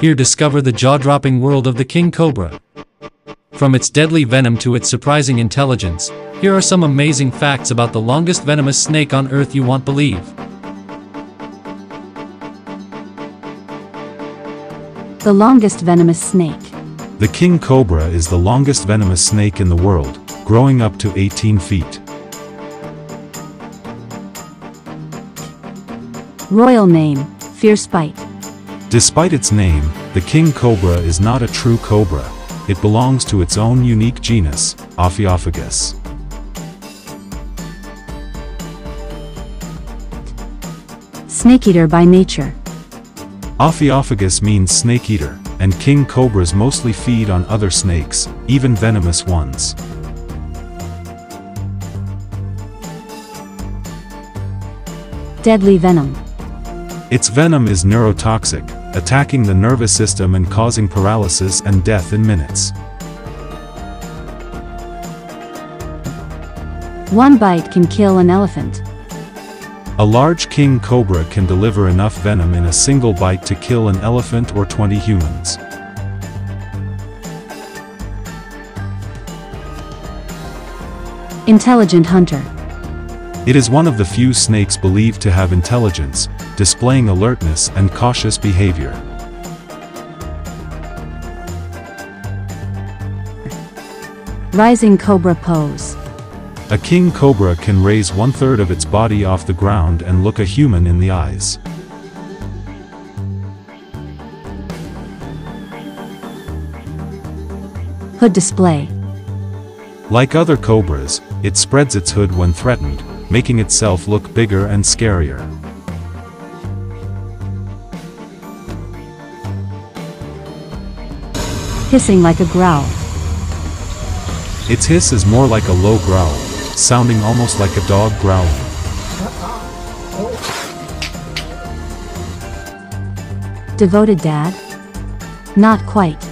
Here discover the jaw-dropping world of the king cobra. From its deadly venom to its surprising intelligence, here are some amazing facts about the longest venomous snake on earth you won't believe. The longest venomous snake. The king cobra is the longest venomous snake in the world, growing up to 18 feet. Royal name, Fierce Bite. Despite its name, the king cobra is not a true cobra. It belongs to its own unique genus, Ophiophagus. Snake eater by nature. Ophiophagus means snake eater, and king cobras mostly feed on other snakes, even venomous ones. Deadly venom. Its venom is neurotoxic, attacking the nervous system and causing paralysis and death in minutes. One bite can kill an elephant. A large king cobra can deliver enough venom in a single bite to kill an elephant or 20 humans. Intelligent hunter. It is one of the few snakes believed to have intelligence, displaying alertness and cautious behavior. Rising cobra pose. A king cobra can raise one-third of its body off the ground and look a human in the eyes. Hood display. Like other cobras, it spreads its hood when threatened, making itself look bigger and scarier. Hissing like a growl. Its hiss is more like a low growl, sounding almost like a dog growling. Devoted dad? Not quite.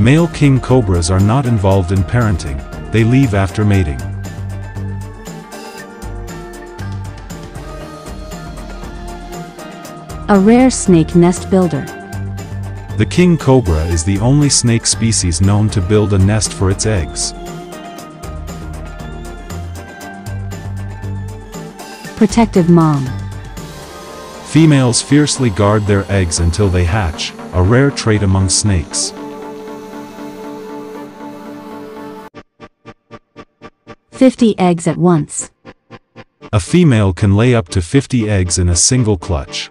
Male king cobras are not involved in parenting, they leave after mating. A rare snake nest builder. The king cobra is the only snake species known to build a nest for its eggs. Protective mom. Females fiercely guard their eggs until they hatch, a rare trait among snakes. Fifty eggs at once. A female can lay up to 50 eggs in a single clutch.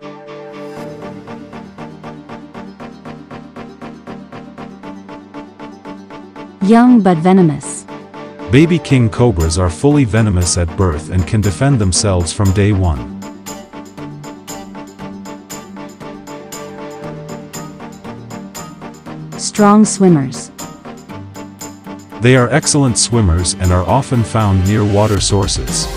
Young but venomous. Baby king cobras are fully venomous at birth and can defend themselves from day one. Strong swimmers. They are excellent swimmers and are often found near water sources.